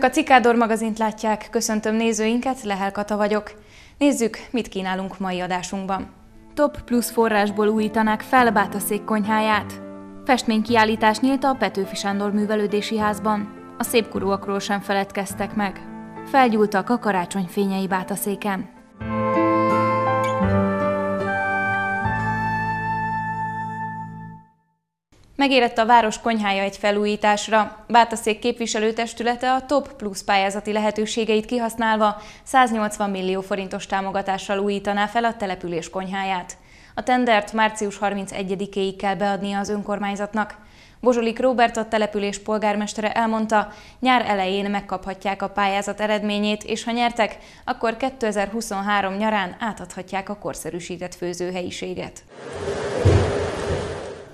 Önök a Cikádor magazint látják, köszöntöm nézőinket, Lehel Kata vagyok. Nézzük, mit kínálunk mai adásunkban. Top plusz forrásból újítanák fel Bátaszék konyháját. Festménykiállítás nyílt a Petőfi Sándor művelődési házban. A szépkorúakról sem feledkeztek meg. Felgyúltak a karácsonyfényei Bátaszéken. Megérett a város konyhája egy felújításra. Bátaszék képviselőtestülete a Top Plus pályázati lehetőségeit kihasználva 180 millió forintos támogatással újítaná fel a település konyháját. A tendert március 31-éig kell beadnia az önkormányzatnak. Bozsolik Robert a település polgármestere elmondta, nyár elején megkaphatják a pályázat eredményét, és ha nyertek, akkor 2023 nyarán átadhatják a korszerűsített főzőhelyiséget.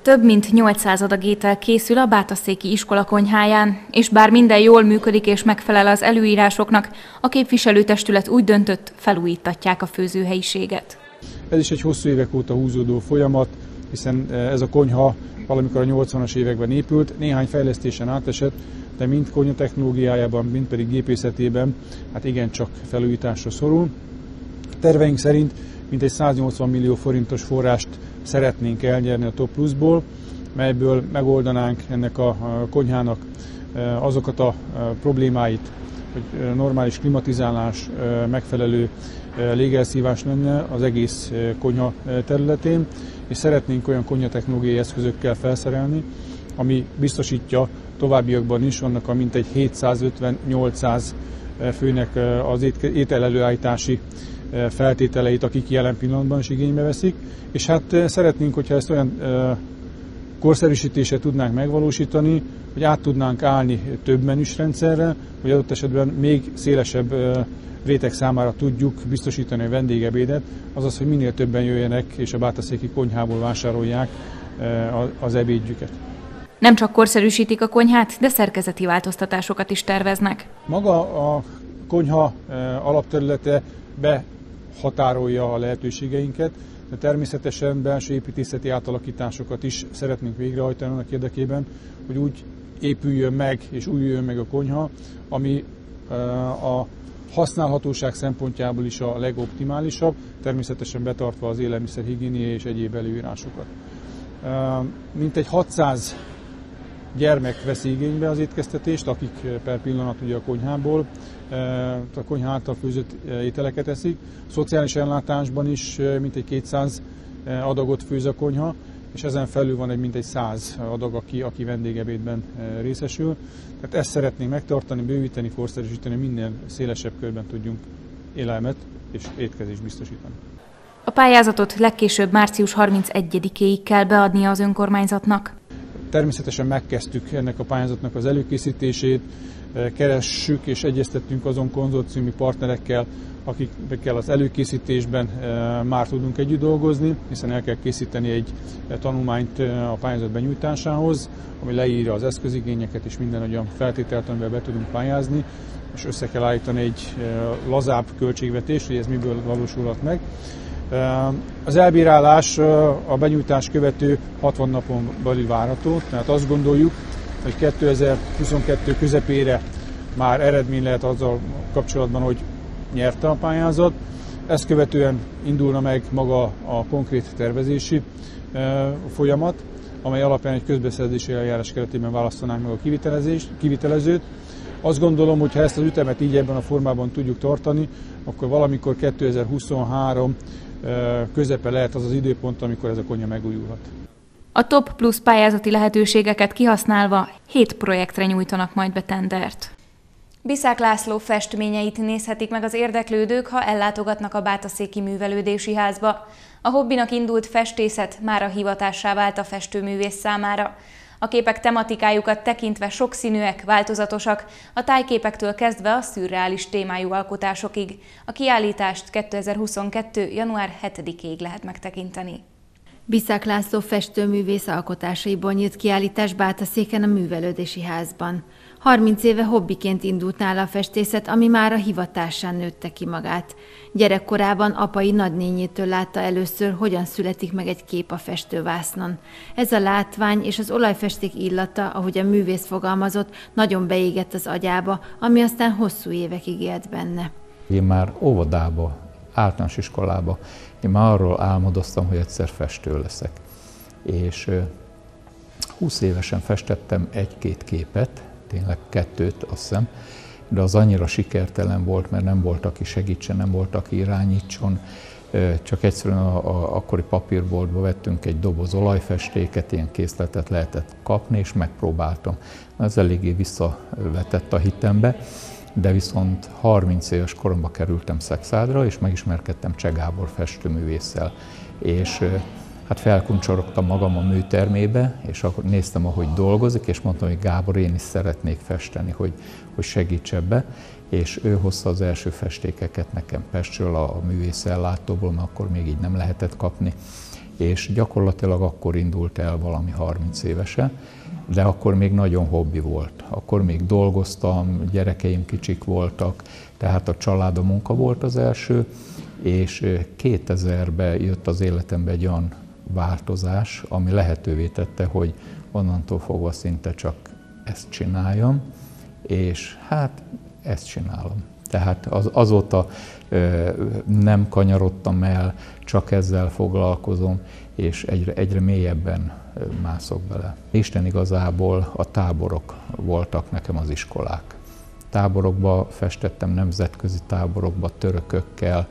Több mint 800 adag étel készül a Bátaszéki iskola konyháján, és bár minden jól működik és megfelel az előírásoknak, a képviselőtestület úgy döntött, felújítatják a főzőhelyiséget. Ez is egy hosszú évek óta húzódó folyamat, hiszen eh, ez a konyha valamikor a 80-as években épült, néhány fejlesztésen átesett, de mind konyha technológiájában, mind pedig gépészetében hát igencsak felújításra szorul. Terveink szerint mintegy 180 millió forintos forrást szeretnénk elnyerni a Top Plusból, melyből megoldanánk ennek a konyhának e, azokat a e, problémáit, hogy e, normális klimatizálás, megfelelő légelszívás lenne az egész konyha területén, és szeretnénk olyan konyha technológiai eszközökkel felszerelni, ami biztosítja továbbiakban is annak a mintegy 750-800 főnek az ételelőállítási feltételeit, akik jelen pillanatban is igénybe veszik, és hát szeretnénk, hogyha ezt olyan korszerűsítése tudnánk megvalósítani, hogy át tudnánk állni több menüs rendszerre, hogy adott esetben még szélesebb réteg számára tudjuk biztosítani a vendégebédet, azaz, hogy minél többen jöjjenek és a Bátaszéki konyhából vásárolják az ebédjüket. Nem csak korszerűsítik a konyhát, de szerkezeti változtatásokat is terveznek. Maga a konyha alapterülete be határolja a lehetőségeinket, de természetesen belső építészeti átalakításokat is szeretnénk végrehajtani annak érdekében, hogy úgy épüljön meg és újuljon meg a konyha, ami a használhatóság szempontjából is a legoptimálisabb, természetesen betartva az élelmiszerhigiéniai és egyéb előírásokat. Mintegy 600 gyermek veszi igénybe az étkeztetést, akik per pillanat ugye a konyhából, a konyha által főzött ételeket eszik. A szociális ellátásban is mintegy 200 adagot főz a konyha, és ezen felül van egy mintegy 100 adag, aki, aki vendégebédben részesül. Tehát ezt szeretnénk megtartani, bővíteni, korszerűsíteni, minden szélesebb körben tudjunk élelmet és étkezést biztosítani. A pályázatot legkésőbb március 31-éig kell beadnia az önkormányzatnak. Természetesen megkezdtük ennek a pályázatnak az előkészítését, keressük és egyeztettünk azon konzorciumi partnerekkel, akikkel az előkészítésben már tudunk együtt dolgozni, hiszen el kell készíteni egy tanulmányt a pályázat benyújtásához, ami leírja az eszközigényeket és minden olyan feltételt, amivel be tudunk pályázni, és össze kell állítani egy lazább költségvetést, hogy ez miből valósulhat meg. Az elbírálás a benyújtás követő 60 napon belül várható, tehát azt gondoljuk, hogy 2022 közepére már eredmény lehet azzal kapcsolatban, hogy nyerte a pályázat. Ezt követően indulna meg maga a konkrét tervezési folyamat, amely alapján egy közbeszerzési eljárás keretében választanánk meg a kivitelezőt. Azt gondolom, hogy ha ezt az ütemet így ebben a formában tudjuk tartani, akkor valamikor 2023 közepe lehet az az időpont, amikor ez a konyha megújulhat. A Top Plus pályázati lehetőségeket kihasználva 7 projektre nyújtanak majd be tendert. Biszák László festményeit nézhetik meg az érdeklődők, ha ellátogatnak a Bátaszéki Művelődési Házba. A hobbinak indult festészet már a hivatássá vált a festőművész számára. A képek tematikájukat tekintve sokszínűek, változatosak, a tájképektől kezdve a szürreális témájú alkotásokig. A kiállítást 2022. január 7-ig lehet megtekinteni. Biszák László festőművész alkotásaiból nyílt kiállítás Bátaszéken a Művelődési Házban. 30 éve hobbiként indult nála a festészet, ami már a hivatásán nőtte ki magát. Gyerekkorában apai nagynényétől látta először, hogyan születik meg egy kép a festővásznon. Ez a látvány és az olajfesték illata, ahogy a művész fogalmazott, nagyon beégett az agyába, ami aztán hosszú évekig élt benne. Én már óvodába, általános iskolába, én már arról álmodoztam, hogy egyszer festő leszek. És 20 évesen festettem egy-két képet, tényleg kettőt, azt hiszem, de az annyira sikertelen volt, mert nem volt, aki segítsen, nem volt, aki irányítson. Csak egyszerűen a, a akkori papírboltba vettünk egy doboz olajfestéket, ilyen készletet lehetett kapni, és megpróbáltam. Ez eléggé visszavetett a hitembe, de viszont 30 éves koromba kerültem Szexádra, és megismerkedtem Cseh Gábor festőművésszel. És hát felkuncsorogtam magam a műtermébe, és akkor néztem, ahogy dolgozik, és mondtam, hogy Gábor, én is szeretnék festeni, hogy, hogy segíts ebbe, és ő hozta az első festékeket nekem Pestről, a művészellátóból, mert akkor még így nem lehetett kapni, és gyakorlatilag akkor indult el valami 30 évese, de akkor még nagyon hobbi volt. Akkor még dolgoztam, gyerekeim kicsik voltak, tehát a család a munka volt az első, és 2000-ben jött az életembe egy olyan változás, ami lehetővé tette, hogy onnantól fogva szinte csak ezt csináljam, és hát ezt csinálom. Tehát az, azóta ö, nem kanyarodtam el, csak ezzel foglalkozom, és egyre, egyre mélyebben mászok bele. Isten igazából a táborok voltak nekem az iskolák. Táborokba festettem, nemzetközi táborokba, törökökkel,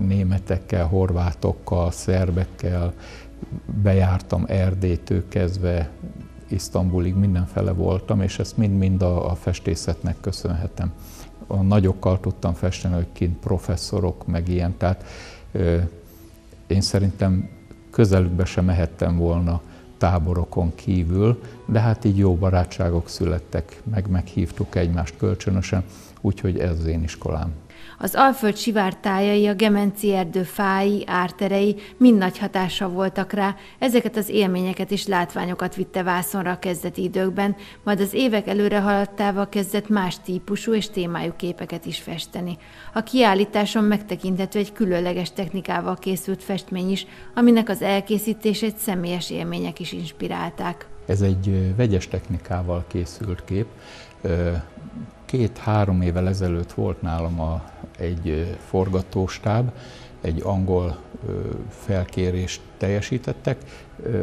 németekkel, horvátokkal, szerbekkel, bejártam Erdélytől kezdve Isztambulig mindenfele voltam, és ezt mind-mind a, a festészetnek köszönhetem. A nagyokkal tudtam festeni, hogy kint professzorok, meg ilyen, tehát ö, én szerintem közelükbe sem mehettem volna táborokon kívül, de hát így jó barátságok születtek, meg meghívtuk egymást kölcsönösen, úgyhogy ez az én iskolám. Az Alföld sivártájai, a Gemenci erdő fái, árterei mind nagy hatással voltak rá, ezeket az élményeket és látványokat vitte vászonra a kezdeti időkben, majd az évek előre haladtával kezdett más típusú és témájú képeket is festeni. A kiállításon megtekinthető egy különleges technikával készült festmény is, aminek az elkészítését személyes élmények is inspirálták. Ez egy vegyes technikával készült kép, Két-három évvel ezelőtt volt nálam a, egy forgatóstáb, egy angol felkérést teljesítettek,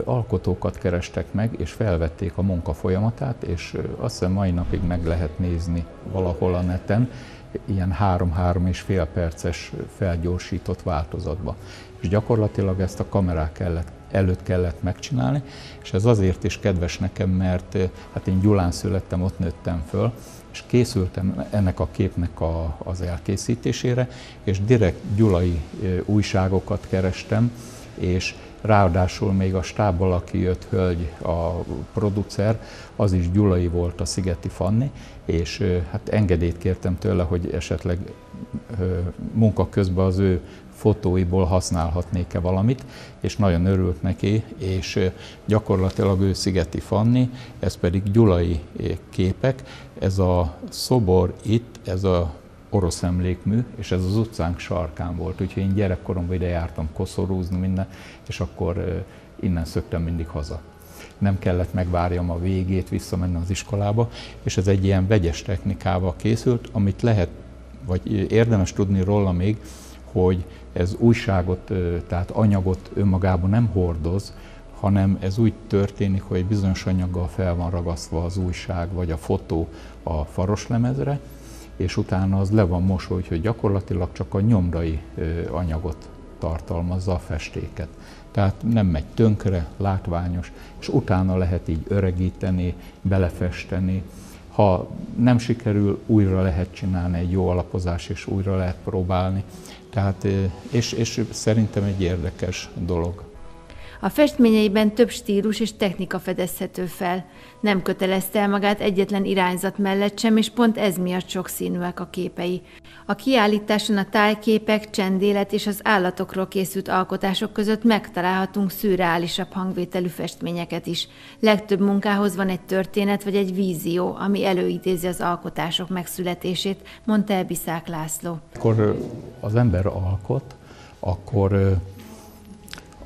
alkotókat kerestek meg, és felvették a munka folyamatát, és azt hiszem mai napig meg lehet nézni valahol a neten, ilyen három-három és fél perces felgyorsított változatba. És gyakorlatilag ezt a kamerák kellett, előtt kellett megcsinálni, és ez azért is kedves nekem, mert hát én Gyulán születtem, ott nőttem föl, és készültem ennek a képnek a, az elkészítésére, és direkt gyulai újságokat kerestem, és ráadásul még a stábból, aki jött hölgy, a producer, az is Gyulai volt a Szigeti Fanni, és hát engedélyt kértem tőle, hogy esetleg munka közben az ő fotóiból használhatnék-e valamit, és nagyon örült neki, és gyakorlatilag ő Szigeti Fanni, ez pedig gyulai képek. Ez a szobor itt, ez a orosz emlékmű, és ez az utcánk sarkán volt, úgyhogy én gyerekkoromban ide jártam koszorúzni minden, és akkor innen szöktem mindig haza. Nem kellett megvárjam a végét, visszamenni az iskolába, és ez egy ilyen vegyes technikával készült, amit lehet, vagy érdemes tudni róla még, hogy ez újságot, tehát anyagot önmagában nem hordoz, hanem ez úgy történik, hogy egy bizonyos anyaggal fel van ragasztva az újság vagy a fotó a faroslemezre, és utána az le van mosva, hogy gyakorlatilag csak a nyomdai anyagot tartalmazza a festéket. Tehát nem megy tönkre, látványos, és utána lehet így öregíteni, belefesteni. Ha nem sikerül, újra lehet csinálni egy jó alapozás, és újra lehet próbálni. Tehát, és, és szerintem egy érdekes dolog. A festményeiben több stílus és technika fedezhető fel. Nem kötelezte el magát egyetlen irányzat mellett sem, és pont ez miatt sokszínűek a képei. A kiállításon a tájképek, csendélet és az állatokról készült alkotások között megtalálhatunk szürreálisabb hangvételű festményeket is. Legtöbb munkához van egy történet vagy egy vízió, ami előidézi az alkotások megszületését, mondta Ebiszák László. Akkor az ember alkot, akkor,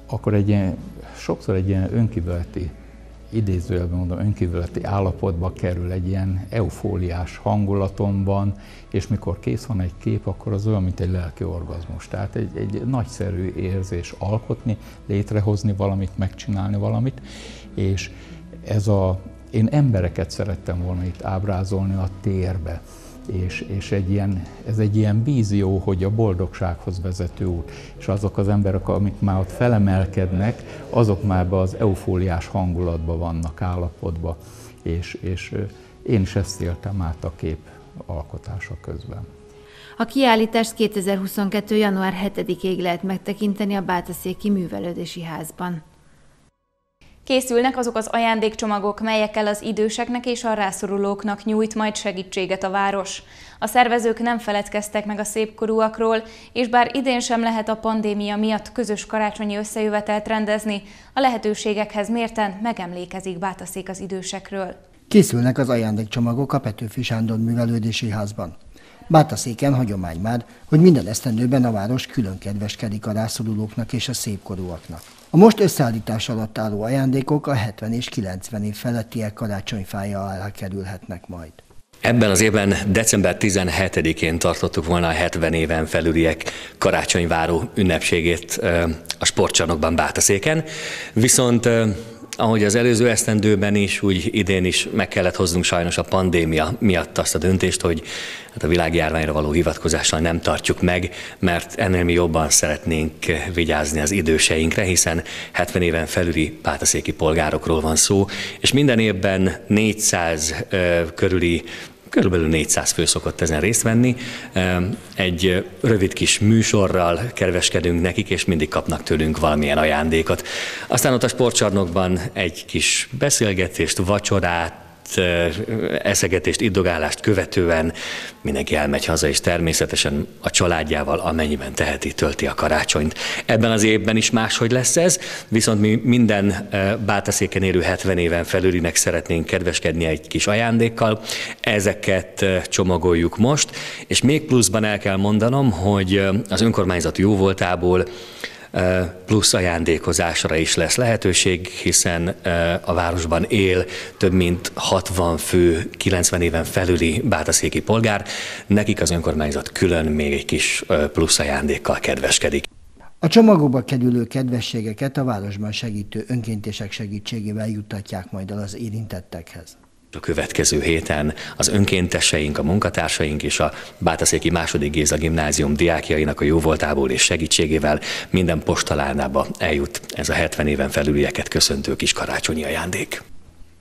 akkor egy ilyen, sokszor egy ilyen önkívületi idézőjelben mondom, önkívületi állapotba kerül egy ilyen eufóliás hangulatomban, és mikor kész van egy kép, akkor az olyan, mint egy lelki orgazmus. Tehát egy, egy nagyszerű érzés alkotni, létrehozni valamit, megcsinálni valamit, és ez a, én embereket szerettem volna itt ábrázolni a térbe és, és egy ilyen, ez egy ilyen vízió, hogy a boldogsághoz vezető út, és azok az emberek, amik már ott felemelkednek, azok már be az eufóliás hangulatban vannak, állapotban, és, és én is ezt éltem át a kép alkotása közben. A kiállítást 2022. január 7-ig lehet megtekinteni a Bátaszéki Művelődési Házban. Készülnek azok az ajándékcsomagok, melyekkel az időseknek és a rászorulóknak nyújt majd segítséget a város. A szervezők nem feledkeztek meg a szépkorúakról, és bár idén sem lehet a pandémia miatt közös karácsonyi összejövetelt rendezni, a lehetőségekhez mérten megemlékezik Bátaszék az idősekről. Készülnek az ajándékcsomagok a Petőfi Sándor Művelődési Házban. Bátaszéken hagyomány már, hogy minden esztendőben a város külön kedveskedik a rászorulóknak és a szépkorúaknak. A most összeállítás alatt álló ajándékok a 70 és 90 év felettiek karácsonyfája alá kerülhetnek majd. Ebben az évben december 17-én tartottuk volna a 70 éven felüliek karácsonyváró ünnepségét a sportcsarnokban Bátaszéken, viszont ahogy az előző esztendőben is, úgy idén is meg kellett hoznunk sajnos a pandémia miatt azt a döntést, hogy hát a világjárványra való hivatkozással nem tartjuk meg, mert ennél mi jobban szeretnénk vigyázni az időseinkre, hiszen 70 éven felüli pátaszéki polgárokról van szó, és minden évben 400 körüli Körülbelül 400 fő szokott ezen részt venni. Egy rövid kis műsorral kerveskedünk nekik, és mindig kapnak tőlünk valamilyen ajándékot. Aztán ott a sportcsarnokban egy kis beszélgetést, vacsorát, eszegetést, iddogálást követően mindenki elmegy haza, és természetesen a családjával, amennyiben teheti, tölti a karácsonyt. Ebben az évben is máshogy lesz ez, viszont mi minden Bátaszéken érő 70 éven felülinek szeretnénk kedveskedni egy kis ajándékkal. Ezeket csomagoljuk most, és még pluszban el kell mondanom, hogy az önkormányzat jóvoltából plusz ajándékozásra is lesz lehetőség, hiszen a városban él több mint 60 fő, 90 éven felüli bátaszéki polgár, nekik az önkormányzat külön még egy kis plusz ajándékkal kedveskedik. A csomagokba kerülő kedvességeket a városban segítő önkéntések segítségével juttatják majd el az érintettekhez. A következő héten az önkénteseink, a munkatársaink és a Bátaszéki második Géza gimnázium diákjainak a jóvoltából és segítségével minden postalánába eljut ez a 70 éven felülieket köszöntő kis karácsonyi ajándék.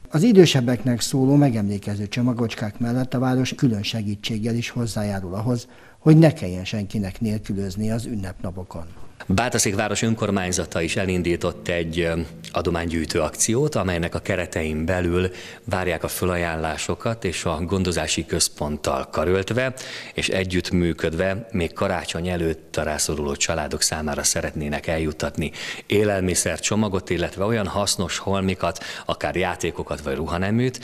Az idősebbeknek szóló megemlékező csomagocskák mellett a város külön segítséggel is hozzájárul ahhoz, hogy ne kelljen senkinek nélkülözni az ünnepnapokon. Bátaszék város önkormányzata is elindított egy adománygyűjtő akciót, amelynek a keretein belül várják a fölajánlásokat, és a gondozási központtal karöltve, és együttműködve még karácsony előtt a rászoruló családok számára szeretnének eljuttatni élelmiszer csomagot, illetve olyan hasznos holmikat, akár játékokat vagy ruhaneműt,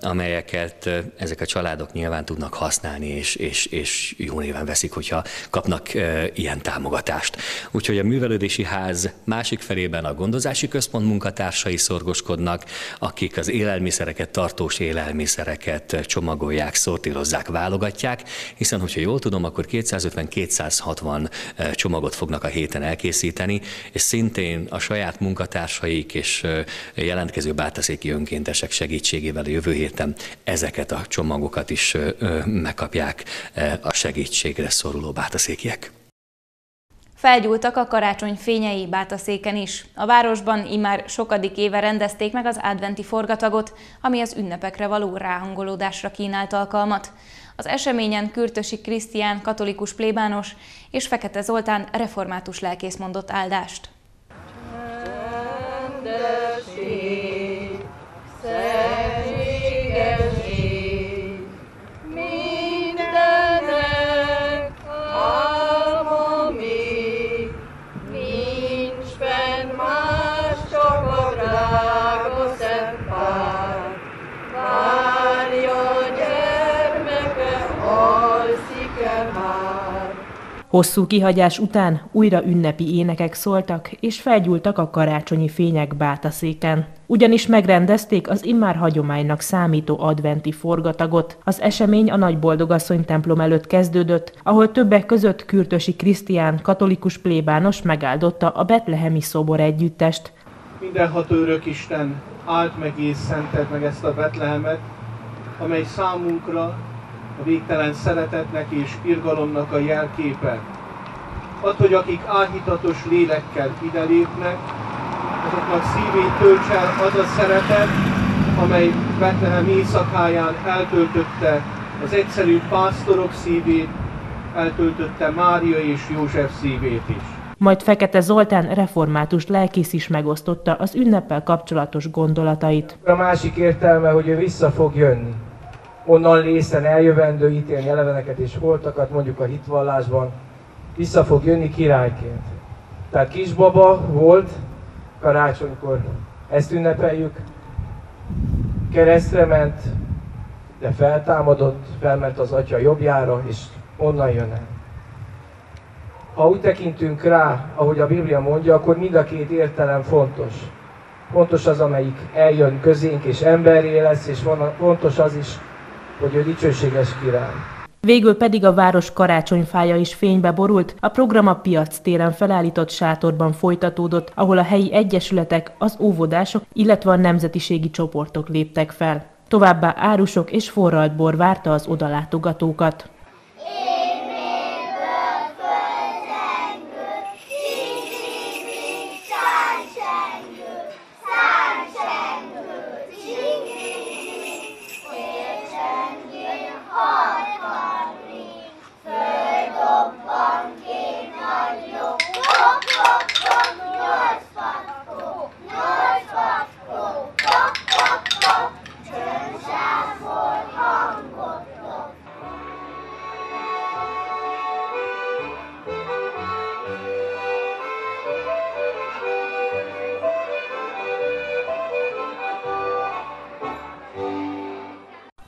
amelyeket ezek a családok nyilván tudnak használni, és, és, és jó néven veszik, hogyha kapnak ilyen támogatást. Úgyhogy a művelődési ház másik felében a gondozási központ munkatársai szorgoskodnak, akik az élelmiszereket, tartós élelmiszereket csomagolják, szortírozzák, válogatják, hiszen hogyha jól tudom, akkor 250-260 eh, csomagot fognak a héten elkészíteni, és szintén a saját munkatársaik és eh, jelentkező bátaszéki önkéntesek segítségével a jövő héten ezeket a csomagokat is eh, megkapják a segítségre szoruló bátaszékiek. Felgyúltak a karácsony fényei Bátaszéken is. A városban immár sokadik éve rendezték meg az adventi forgatagot, ami az ünnepekre való ráhangolódásra kínált alkalmat. Az eseményen Kürtösi Krisztián katolikus plébános és Fekete Zoltán református lelkész mondott áldást. Hosszú kihagyás után újra ünnepi énekek szóltak, és felgyúltak a karácsonyi fények bátaszéken. Ugyanis megrendezték az immár hagyománynak számító adventi forgatagot. Az esemény a Nagyboldogasszony templom előtt kezdődött, ahol többek között Kürtösi Krisztián katolikus plébános megáldotta a betlehemi szobor együttest. Mindenható örök Isten, áld meg és szented meg ezt a Betlehemet, amely számunkra végtelen szeretetnek és irgalomnak a jelképe. Ad, hogy akik áhítatos lélekkel ide lépnek, azoknak szívét tölts el az a szeretet, amely Betlehem éjszakáján eltöltötte az egyszerű pásztorok szívét, eltöltötte Mária és József szívét is. Majd Fekete Zoltán református lelkész is megosztotta az ünneppel kapcsolatos gondolatait. A másik értelme, hogy ő vissza fog jönni onnan lészen eljövendő ítélni eleveneket és voltakat, mondjuk a hitvallásban, vissza fog jönni királyként. Tehát kisbaba volt, karácsonykor ezt ünnepeljük, keresztre ment, de feltámadott, felment az atya jobbjára, és onnan jön el. Ha úgy tekintünk rá, ahogy a Biblia mondja, akkor mind a két értelem fontos. Fontos az, amelyik eljön közénk, és emberré lesz, és fontos az is, hogy ő dicsőséges király. Végül pedig a város karácsonyfája is fénybe borult, a program a piac téren felállított sátorban folytatódott, ahol a helyi egyesületek, az óvodások, illetve a nemzetiségi csoportok léptek fel. Továbbá árusok és forralt bor várta az odalátogatókat.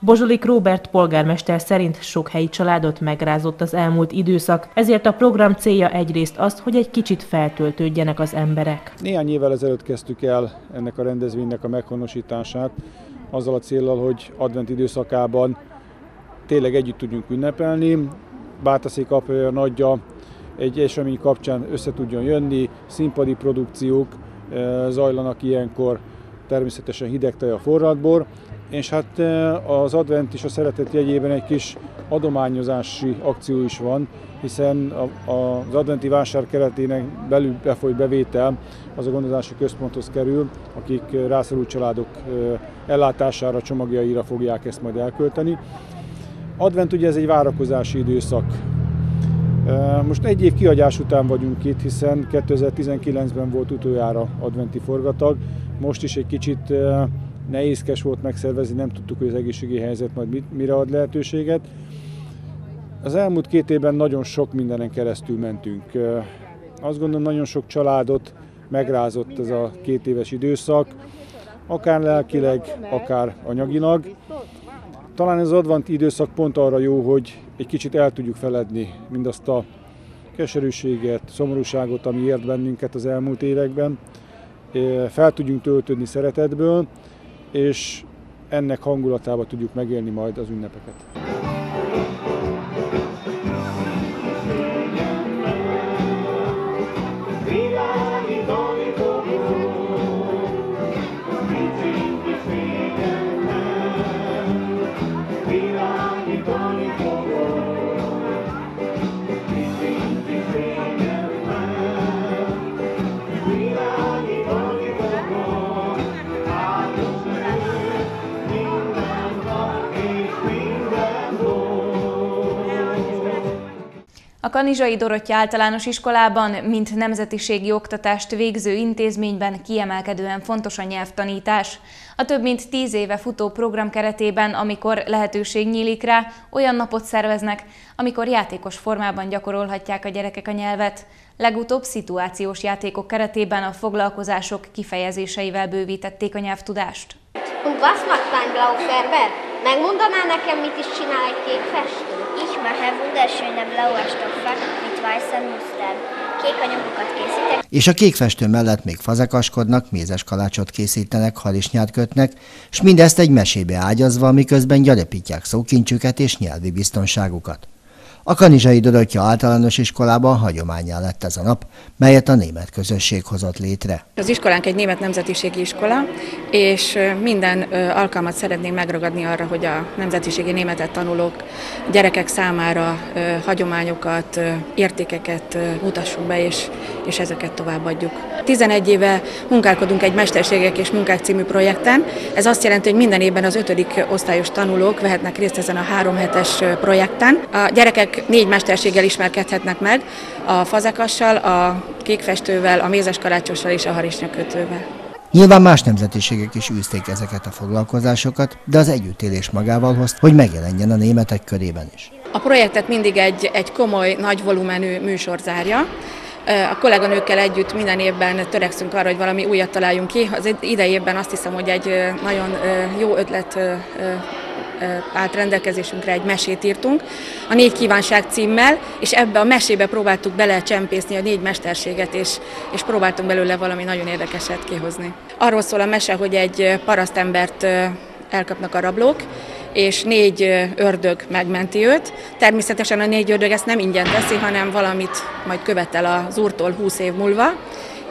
Bozsolik Róbert polgármester szerint sok helyi családot megrázott az elmúlt időszak, ezért a program célja egyrészt az, hogy egy kicsit feltöltődjenek az emberek. Néhány évvel ezelőtt kezdtük el ennek a rendezvénynek a meghonosítását, azzal a célral, hogy advent időszakában tényleg együtt tudjunk ünnepelni. Bátaszék apja nagyja egy esemény kapcsán össze tudjon jönni, színpadi produkciók eh, zajlanak ilyenkor, természetesen hideg tej a forradbor, és hát az advent is a szeretet jegyében egy kis adományozási akció is van, hiszen az adventi vásár keretének belül befolyt bevétel az a gondozási központhoz kerül, akik rászorult családok ellátására, csomagjaira fogják ezt majd elkölteni. Advent ugye ez egy várakozási időszak. Most egy év kiadás után vagyunk itt, hiszen 2019-ben volt utoljára adventi forgatag, most is egy kicsit nehézkes volt megszervezni, nem tudtuk, hogy az egészségi helyzet majd mire ad lehetőséget. Az elmúlt két évben nagyon sok mindenen keresztül mentünk. Azt gondolom, nagyon sok családot megrázott ez a két éves időszak, akár lelkileg, akár anyagilag. Talán ez az advent időszak pont arra jó, hogy egy kicsit el tudjuk feledni mindazt a keserűséget, szomorúságot, ami ért bennünket az elmúlt években. Fel tudjunk töltődni szeretetből, és ennek hangulatában tudjuk megélni majd az ünnepeket. Kanizsai Dorottya általános iskolában, mint nemzetiségi oktatást végző intézményben kiemelkedően fontos a nyelvtanítás. A több mint tíz éve futó program keretében, amikor lehetőség nyílik rá, olyan napot szerveznek, amikor játékos formában gyakorolhatják a gyerekek a nyelvet. Legutóbb szituációs játékok keretében a foglalkozások kifejezéseivel bővítették a nyelvtudást. Und was macht dein Blauferber? Megmondaná nekem, mit is csinál egy kék festő? Ich mache wunderschöne blaue Stoffe mit weißen Mustern. Kék anyagokat készítek. És a kék festő mellett még fazekaskodnak, mézes kalácsot készítenek, harisnyát kötnek, és mindezt egy mesébe ágyazva, miközben gyarapítják szókincsüket és nyelvi biztonságukat. A Kanizsai Dorottya általános iskolában hagyományá lett ez a nap, melyet a német közösség hozott létre. Az iskolánk egy német nemzetiségi iskola, és minden alkalmat szeretnénk megragadni arra, hogy a nemzetiségi németet tanulók gyerekek számára hagyományokat, értékeket mutassunk be, és, és ezeket továbbadjuk. 11 éve munkálkodunk egy Mesterségek és Munkák című projekten. Ez azt jelenti, hogy minden évben az ötödik osztályos tanulók vehetnek részt ezen a három hetes projekten. A gyerekek négy mesterséggel ismerkedhetnek meg, a fazekassal, a kékfestővel, a mézes kalácsossal és a harisnyakötővel. Nyilván más nemzetiségek is űzték ezeket a foglalkozásokat, de az együttélés magával hoz, hogy megjelenjen a németek körében is. A projektet mindig egy, egy komoly, nagy volumenű műsor zárja. A kolléganőkkel együtt minden évben törekszünk arra, hogy valami újat találjunk ki. Az idei azt hiszem, hogy egy nagyon jó ötlet állt rendelkezésünkre egy mesét írtunk, a négy kívánság címmel, és ebbe a mesébe próbáltuk belecsempészni a négy mesterséget, és, és próbáltunk belőle valami nagyon érdekeset kihozni. Arról szól a mese, hogy egy parasztembert elkapnak a rablók, és négy ördög megmenti őt. Természetesen a négy ördög ezt nem ingyen teszi, hanem valamit majd követel az úrtól 20 év múlva,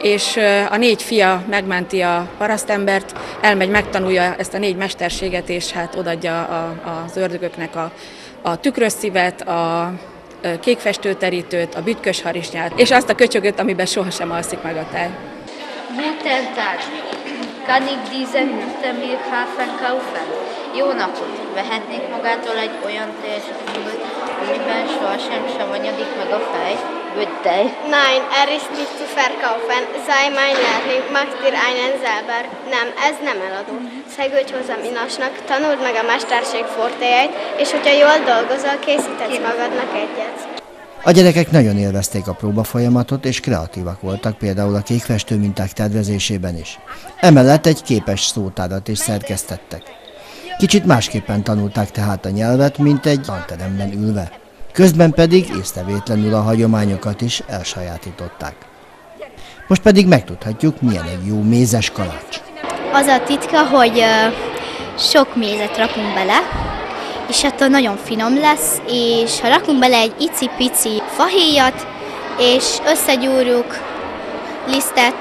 és a négy fia megmenti a parasztembert, elmegy, megtanulja ezt a négy mesterséget, és hát odaadja a, az ördögöknek a, a tükrös szívet, a kékfestőterítőt, a bütkös harisnyát, és azt a köcsögöt, amiben sohasem alszik meg a tej. Guten! Kann ich diese Hütte Milchhafen kaufen? Jó napot! Vehetnék magától egy olyan teljesítményt, amiben sohasem sem anyadik meg a fej? Bitte. Nein, er ist nicht zu verkaufen. Sei mein Lehrling, mach dir einen selber. Nem, ez nem eladó. Szegődj hozzám inasnak, tanuld meg a mesterség fortéjait, és hogyha jól dolgozol, készíthetsz magadnak egyet. A gyerekek nagyon élvezték a próba folyamatot, és kreatívak voltak például a kékfestő minták tervezésében is. Emellett egy képes szótárat is szerkesztettek. Kicsit másképpen tanulták tehát a nyelvet, mint egy tanteremben ülve. Közben pedig észrevétlenül a hagyományokat is elsajátították. Most pedig megtudhatjuk, milyen egy jó mézes kalács. Az a titka, hogy sok mézet rakunk bele, és attól nagyon finom lesz, és ha rakunk bele egy icipici fahéjat, és összegyúrjuk lisztet,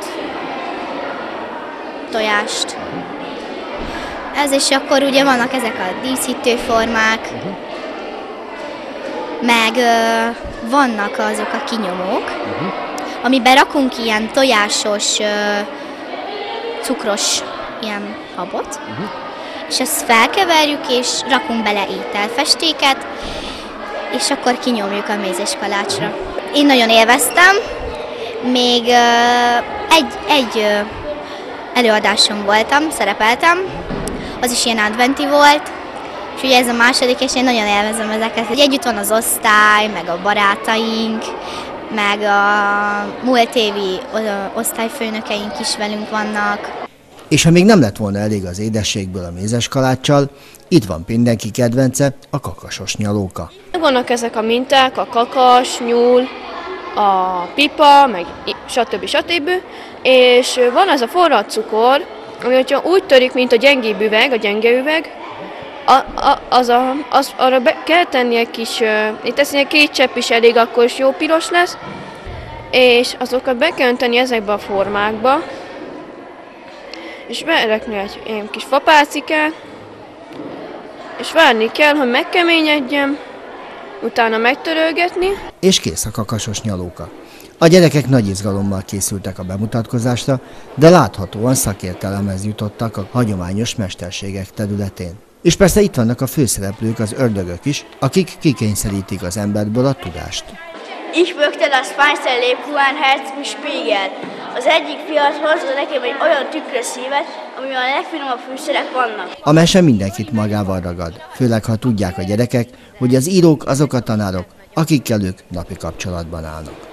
tojást. Ez, és akkor ugye vannak ezek a díszítő formák, meg ö, vannak azok a kinyomók, uh-huh. amiben rakunk ilyen tojásos, ö, cukros ilyen habot, uh-huh. És ezt felkeverjük, és rakunk bele ételfestéket, és akkor kinyomjuk a mézes kalácsra. Én nagyon élveztem, még egy, egy előadáson voltam, szerepeltem, az is ilyen adventi volt, és ugye ez a második, és én nagyon élvezem ezeket, hogy együtt van az osztály, meg a barátaink, meg a múlt évi osztályfőnökeink is velünk vannak. És ha még nem lett volna elég az édességből a mézes kaláccsal, itt van mindenki kedvence, a kakasos nyalóka. Vannak ezek a minták, a kakas, nyúl, a pipa, meg stb. stb. És van az a forrad cukor, ami hogyha úgy törik, mint a gyengébb üveg, a gyenge üveg, a, a, az a, az, arra be kell tenni egy kis, itt teszünk két csepp is elég, akkor is jó piros lesz, és azokat be kell önteni ezekbe a formákba, és berekni egy ilyen kis fapácikát, és várni kell, hogy megkeményedjen, utána megtörölgetni. És kész a kakasos nyalóka. A gyerekek nagy izgalommal készültek a bemutatkozásra, de láthatóan szakértelemhez jutottak a hagyományos mesterségek területén. És persze itt vannak a főszereplők, az ördögök is, akik kikényszerítik az emberből a tudást. Ich möchte das feinste Lebkuchenherz mit Spiegel. Az egyik fiat hozza nekem egy olyan tükröszívet, amiben a legfinomabb fűszerek vannak. A mese mindenkit magával ragad, főleg ha tudják a gyerekek, hogy az írók azok a tanárok, akikkel ők napi kapcsolatban állnak.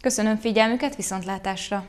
Köszönöm figyelmüket, viszontlátásra!